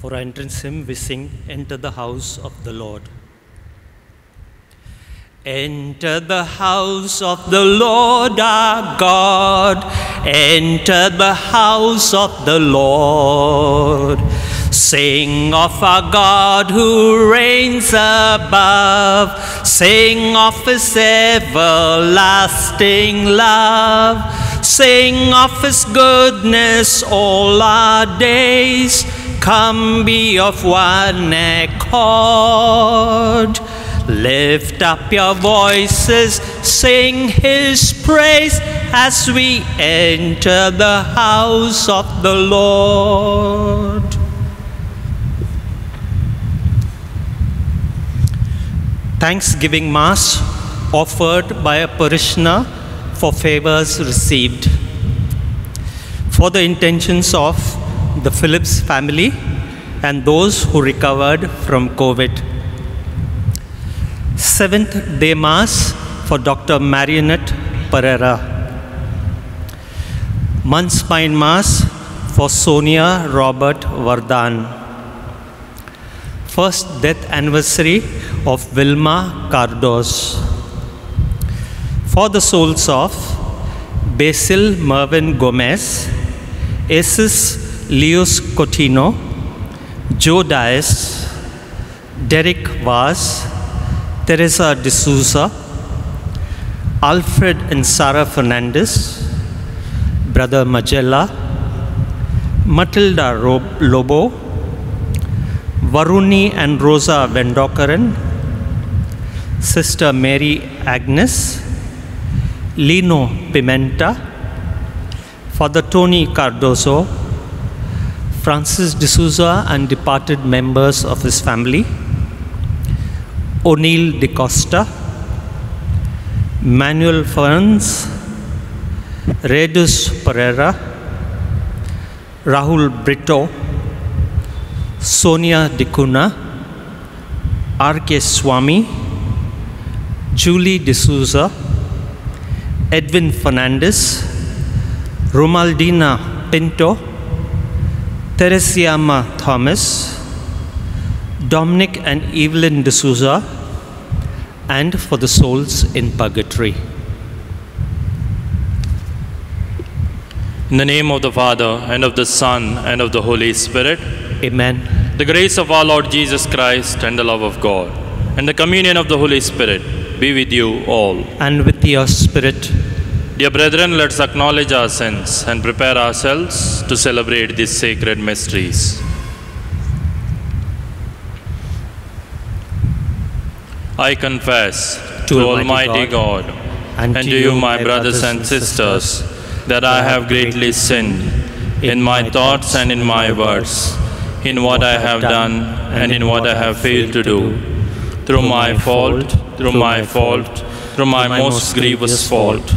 For entrance hymn, we sing, Enter the house of the Lord. Enter the house of the Lord our God. Enter the house of the Lord. Sing of our God who reigns above. Sing of his everlasting love. Sing of his goodness all our days. Come be of one accord. Lift up your voices, sing his praise as we enter the house of the Lord. Thanksgiving Mass offered by a parishioner for favors received. For the intentions of the Phillips family and those who recovered from COVID. Seventh day Mass for Dr. Marionette Pereira. Month's Mind Mass for Sonia Robert Vardhan. First death anniversary of Vilma Cardos. For the souls of Basil Mervyn Gomez, Asis Leos Cotino, Joe Dias, Derek Vaz, Teresa D'Souza, Alfred and Sarah Fernandez, Brother Majella, Matilda Lobo, Varuni and Rosa Vendokaran, Sister Mary Agnes, Lino Pimenta, Father Tony Cardoso, Francis D'Souza and departed members of his family, O'Neill De Costa, Manuel Ferns, Redus Pereira, Rahul Brito, Sonia D'Cunha, R.K. Swami, Julie D'Souza, Edwin Fernandez, Romaldina Pinto, Teresiama Thomas, Dominic and Evelyn D'Souza, and for the souls in purgatory. In the name of the Father, and of the Son, and of the Holy Spirit, Amen. the grace of our Lord Jesus Christ, and the love of God, and the communion of the Holy Spirit be with you all. And with your spirit, Dear brethren, let's acknowledge our sins and prepare ourselves to celebrate these sacred mysteries. I confess to, To Almighty Almighty God, and, to you, my brothers and sisters, that I have greatly sinned in my thoughts and in my words, in what I have done and in what I have failed to do, through my fault, through my fault, through my most grievous fault.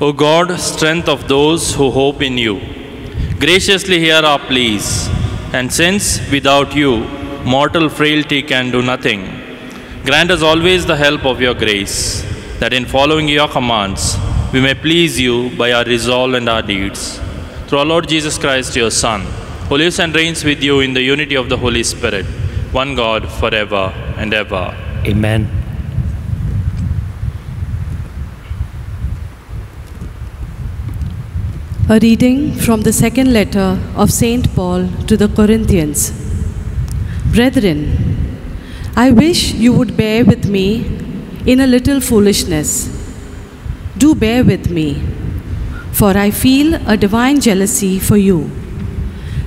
O God, strength of those who hope in you, graciously hear our pleas, and since without you mortal frailty can do nothing, grant us always the help of your grace, that in following your commands we may please you by our resolve and our deeds. Through our Lord Jesus Christ, your Son, who lives and reigns with you in the unity of the Holy Spirit, one God forever and ever. Amen. A reading from the second letter of St. Paul to the Corinthians. Brethren, I wish you would bear with me in a little foolishness. Do bear with me, for I feel a divine jealousy for you,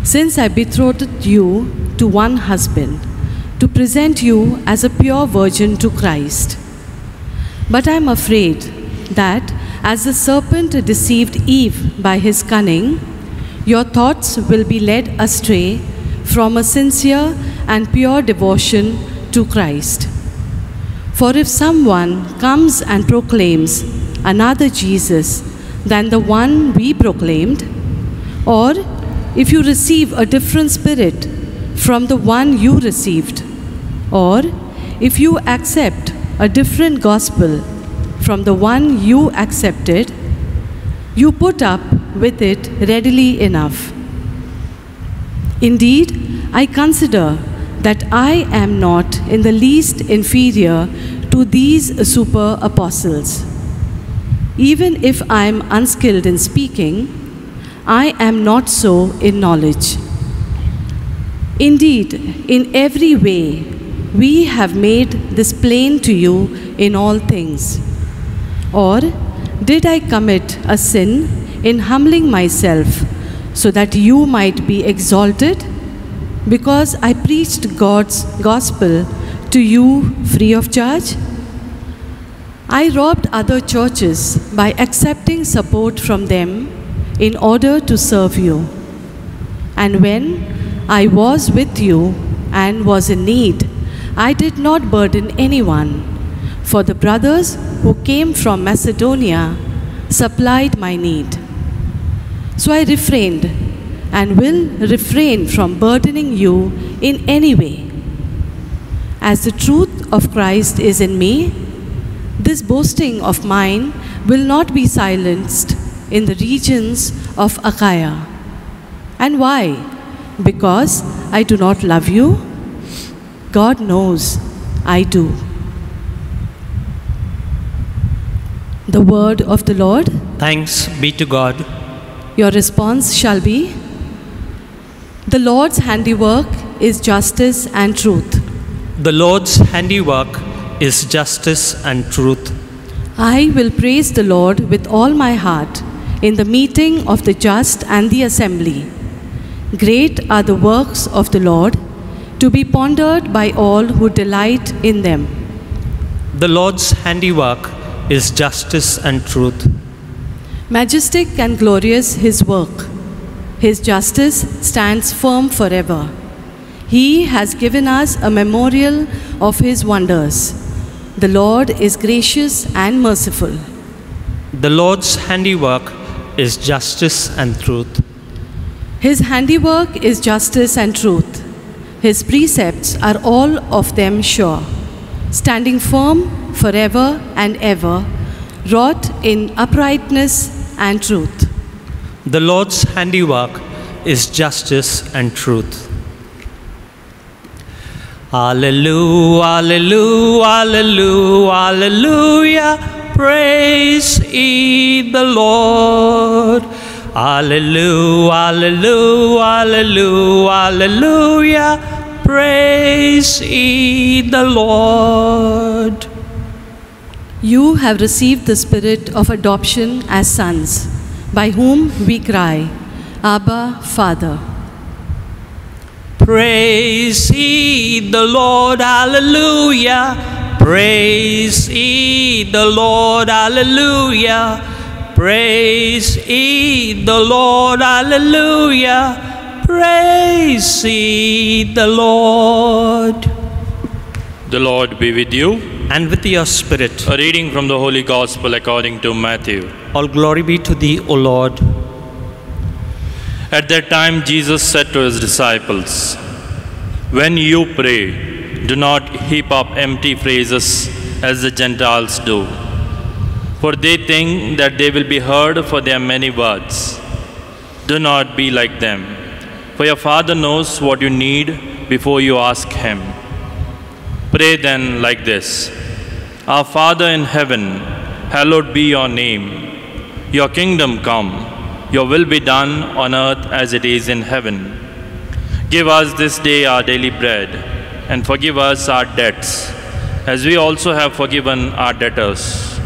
since I betrothed you to one husband, to present you as a pure virgin to Christ. But I am afraid that as the serpent deceived Eve by his cunning, your thoughts will be led astray from a sincere and pure devotion to Christ. For if someone comes and proclaims another Jesus than the one we proclaimed, or if you receive a different spirit from the one you received, or if you accept a different gospel from the one you accepted, you put up with it readily enough. Indeed, I consider that I am not in the least inferior to these super apostles. Even if I am unskilled in speaking, I am not so in knowledge. Indeed, in every way, we have made this plain to you in all things. Or did I commit a sin in humbling myself so that you might be exalted? Because I preached God's gospel to you free of charge? I robbed other churches by accepting support from them in order to serve you. And when I was with you and was in need, I did not burden anyone, for the brothers who came from Macedonia supplied my need. So I refrained and will refrain from burdening you in any way. As the truth of Christ is in me, this boasting of mine will not be silenced in the regions of Achaia. And why? Because I do not love you? God knows I do. The word of the Lord. Thanks be to God. Your response shall be The Lord's handiwork is justice and truth. The Lord's handiwork is justice and truth. I will praise the Lord with all my heart in the meeting of the just and the assembly. Great are the works of the Lord, to be pondered by all who delight in them. The Lord's handiwork is justice and truth. Majestic and glorious his work. His justice stands firm forever. He has given us a memorial of his wonders. The Lord is gracious and merciful. The Lord's handiwork is justice and truth. His handiwork is justice and truth. His precepts are all of them sure, standing firm forever and ever, wrought in uprightness and truth. The Lord's handiwork is justice and truth. Hallelujah, hallelujah, hallelujah, hallelujah. Praise ye the Lord. Hallelujah, hallelujah, hallelujah, hallelujah. Praise ye the Lord. You have received the spirit of adoption as sons, by whom we cry, Abba, Father. Praise ye the Lord, hallelujah. Praise ye the Lord, hallelujah. Praise ye the Lord, hallelujah. Praise ye the Lord. The Lord be with you. And with your spirit, A reading from the Holy Gospel according to Matthew. all glory be to thee, O Lord. At that time, Jesus said to his disciples, When you pray, do not heap up empty phrases as the Gentiles do, for they think that they will be heard for their many words. Do not be like them, for your Father knows what you need before you ask Him. Pray then like this Our Father in heaven, hallowed be your name. Your kingdom come, your will be done on earth as it is in heaven. Give us this day our daily bread, and forgive us our debts, as we also have forgiven our debtors.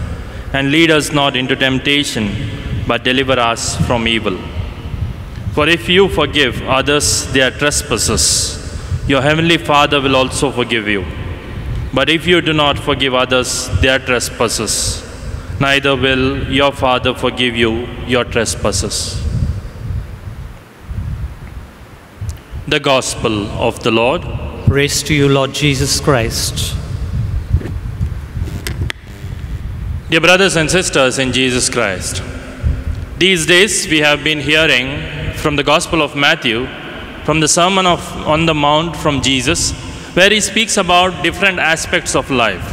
And lead us not into temptation, but deliver us from evil. For if you forgive others their trespasses, your heavenly Father will also forgive you. But if you do not forgive others their trespasses, neither will your Father forgive you your trespasses. The Gospel of the Lord. Praise to you, Lord Jesus Christ. Dear brothers and sisters in Jesus Christ, these days we have been hearing from the Gospel of Matthew, from the Sermon of, on the Mount from Jesus, where he speaks about different aspects of life.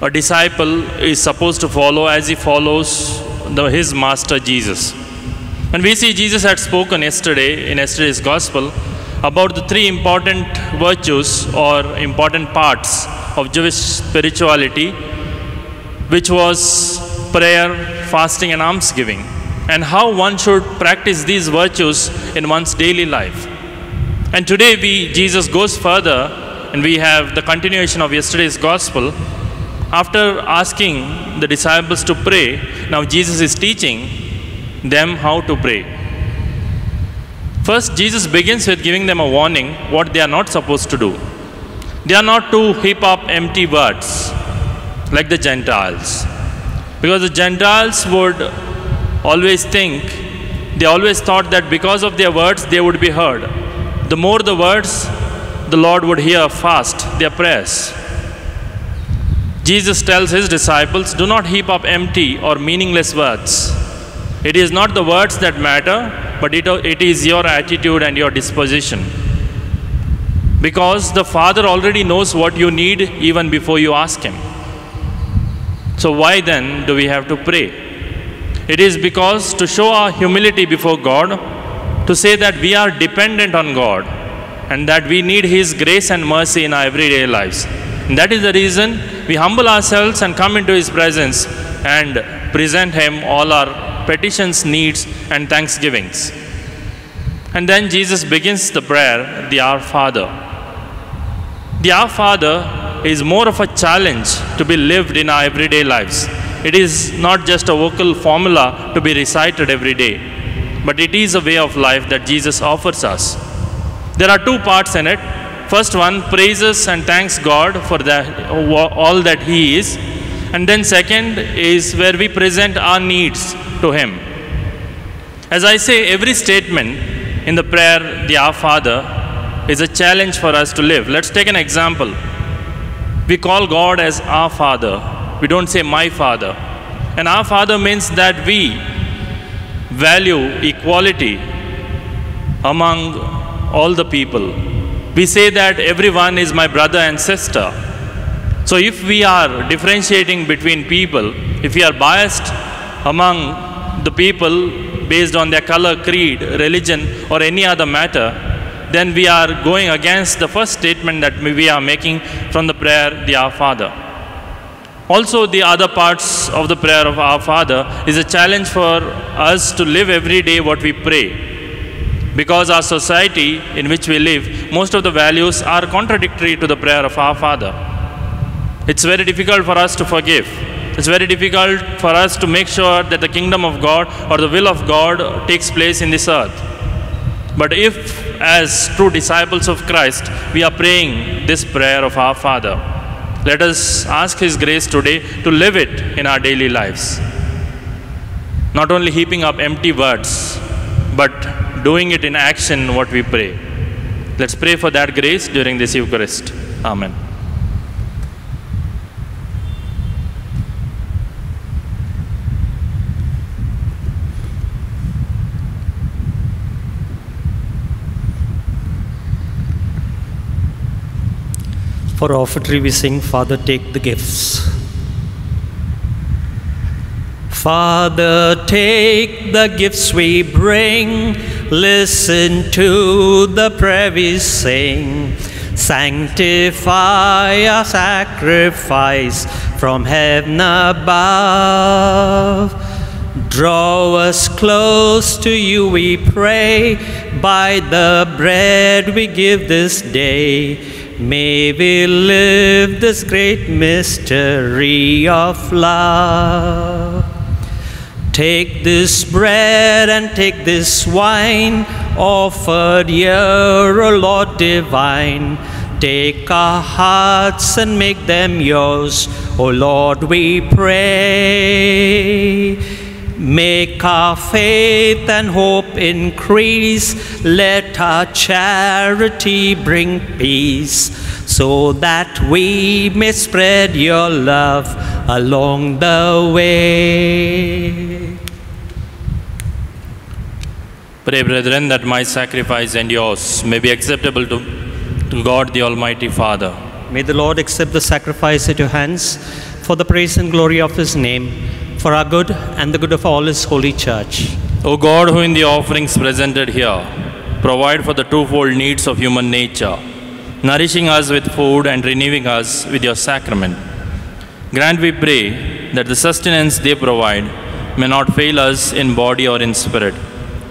A disciple is supposed to follow as he follows the, his master Jesus. And we see Jesus had spoken yesterday in yesterday's Gospel about the three important virtues or important parts of Jewish spirituality, which was prayer, fasting, and almsgiving, and how one should practice these virtues in one's daily life. And today we Jesus goes further, and we have the continuation of yesterday's gospel. After asking the disciples to pray, now Jesus is teaching them how to pray. First, Jesus begins with giving them a warning what they are not supposed to do. They are not to heap up empty words like the Gentiles. Because the Gentiles would always think, they always thought that because of their words they would be heard. The more the words, the Lord would hear fast their prayers. Jesus tells his disciples, do not heap up empty or meaningless words. It is not the words that matter, but it, it is your attitude and your disposition. Because the Father already knows what you need even before you ask Him. So, why then do we have to pray? It is because to show our humility before God, to say that we are dependent on God and that we need His grace and mercy in our everyday lives. And that is the reason we humble ourselves and come into His presence and present Him all our petitions, needs, and thanksgivings. And then Jesus begins the prayer, the Our Father. The Our Father is more of a challenge to be lived in our everyday lives. It is not just a vocal formula to be recited every day, but it is a way of life that Jesus offers us. There are two parts in it. First one, praises and thanks God for the, all that He is. And then second is where we present our needs to Him. As I say, every statement in the prayer, the Our Father, is a challenge for us to live. Let's take an example. We call God as our Father. We don't say my Father. And our Father means that we value equality among all the people. We say that everyone is my brother and sister. So if we are differentiating between people, if we are biased among the people based on their color, creed, religion, or any other matter, then we are going against the first statement that we are making from the prayer, the Our Father. Also, the other parts of the prayer of Our Father is a challenge for us to live every day what we pray. Because our society in which we live, most of the values are contradictory to the prayer of Our Father. It's very difficult for us to forgive. It's very difficult for us to make sure that the kingdom of God or the will of God takes place in this earth. But if, as true disciples of Christ, we are praying this prayer of our Father, let us ask His grace today to live it in our daily lives. Not only heaping up empty words, but doing it in action what we pray. Let's pray for that grace during this Eucharist. Amen. For offertory we sing, Father, take the gifts. Father, take the gifts we bring. Listen to the prayer we sing. Sanctify our sacrifice from heaven above. Draw us close to you, we pray, by the bread we give this day. May we live this great mystery of love. Take this bread and take this wine, offered here, O Lord divine. Take our hearts and make them yours, O Lord, we pray. Make our faith and hope increase. Let our charity bring peace, so that we may spread your love along the way. Pray, brethren, that my sacrifice and yours may be acceptable to, to God the Almighty Father. May the Lord accept the sacrifice at your hands for the praise and glory of his name, for our good and the good of all his holy church. O God, who in the offerings presented here provide for the twofold needs of human nature, nourishing us with food and renewing us with your sacrament, grant, we pray, that the sustenance they provide may not fail us in body or in spirit,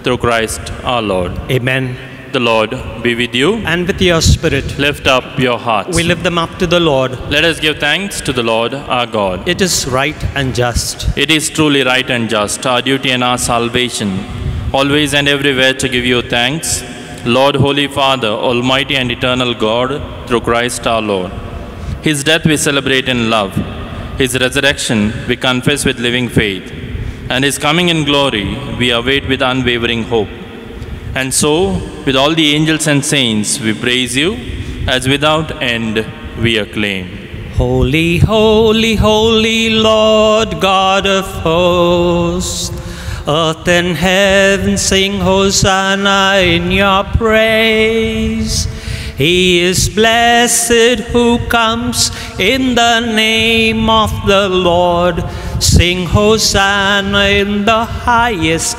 through Christ our Lord. Amen. The Lord be with you. And with your spirit, Lift up your hearts. we lift them up to the Lord. Let us give thanks to the Lord our God. It is right and just. It is truly right and just, our duty and our salvation, always and everywhere to give you thanks, Lord, Holy Father, Almighty and Eternal God, through Christ our Lord. His death we celebrate in love, His resurrection we confess with living faith, and His coming in glory we await with unwavering hope. And so, with all the angels and saints, we praise you, as without end we acclaim. Holy, holy, holy Lord God of hosts, earth and heaven sing Hosanna in your praise. He is blessed who comes in the name of the Lord. Sing Hosanna in the highest.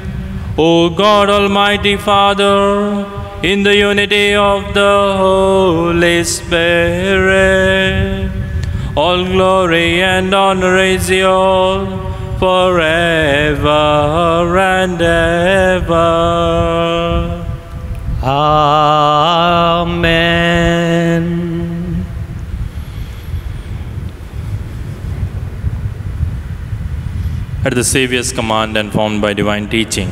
O God, Almighty Father, in the unity of the Holy Spirit, all glory and honor is yours forever and ever. Amen. At the Saviour's command and formed by divine teaching,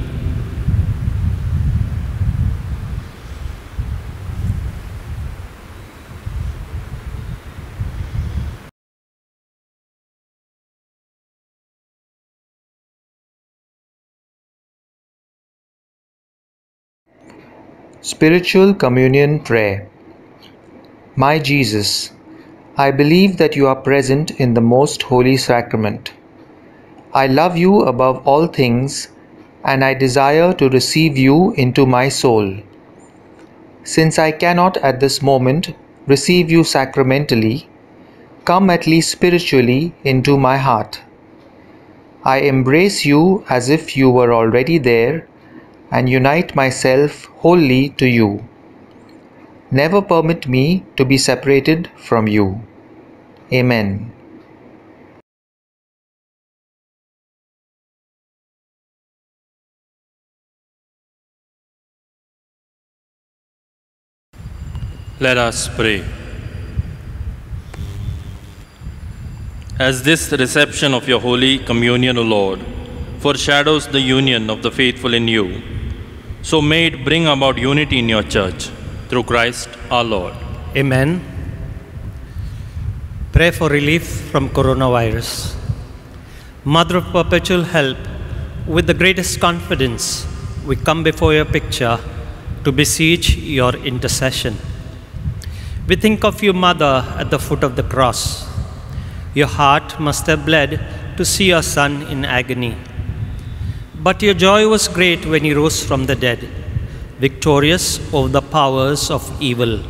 Spiritual Communion Prayer My Jesus, I believe that you are present in the most holy sacrament. I love you above all things and I desire to receive you into my soul. Since I cannot at this moment receive you sacramentally, come at least spiritually into my heart. I embrace you as if you were already there and unite myself wholly to you. Never permit me to be separated from you. Amen. Let us pray. As this reception of your Holy Communion, O Lord, foreshadows the union of the faithful in you, so may it bring about unity in your church through Christ our Lord. Amen. Pray for relief from coronavirus. Mother of perpetual help, with the greatest confidence, we come before your picture to beseech your intercession. We think of you, Mother, at the foot of the cross. Your heart must have bled to see your son in agony. But your joy was great when he rose from the dead, victorious over the powers of evil.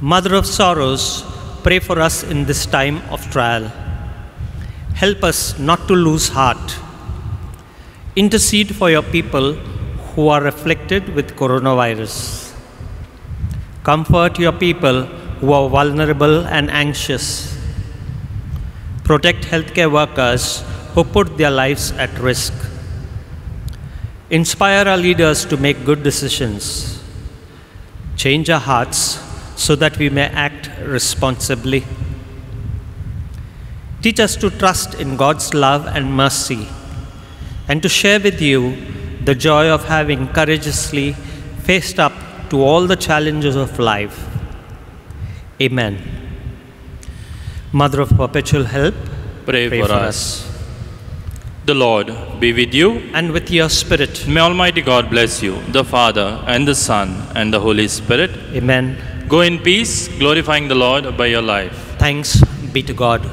Mother of sorrows, pray for us in this time of trial. Help us not to lose heart. Intercede for your people who are afflicted with coronavirus. Comfort your people who are vulnerable and anxious. Protect healthcare workers who put their lives at risk. Inspire our leaders to make good decisions. Change our hearts so that we may act responsibly. Teach us to trust in God's love and mercy and to share with you the joy of having courageously faced up to all the challenges of life. Amen. Mother of perpetual help, Pray, pray for, us. The Lord be with you. and with your spirit. May Almighty God bless you, the Father, and the Son, and the Holy Spirit. Amen. Go in peace, glorifying the Lord by your life. Thanks be to God.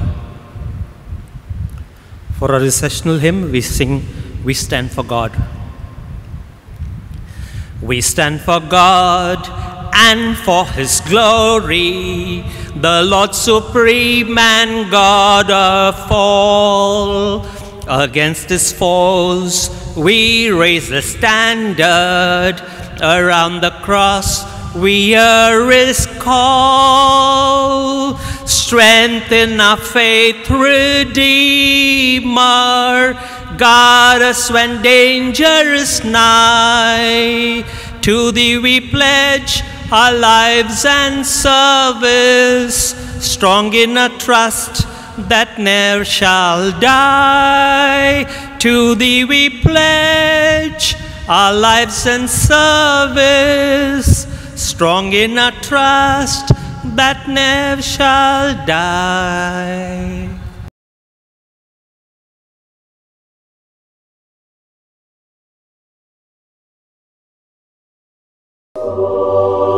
For our recessional hymn, we sing, We Stand for God. We stand for God and for his glory, the Lord supreme and God of all. Against his foes, we raise the standard. Around the cross, we hear his call. Strengthen our faith, Redeemer. Guard us when danger is nigh. To thee we pledge our lives and service, strong in our trust that ne'er shall die. To thee we pledge our lives and service, strong in our trust that ne'er shall die. Oh.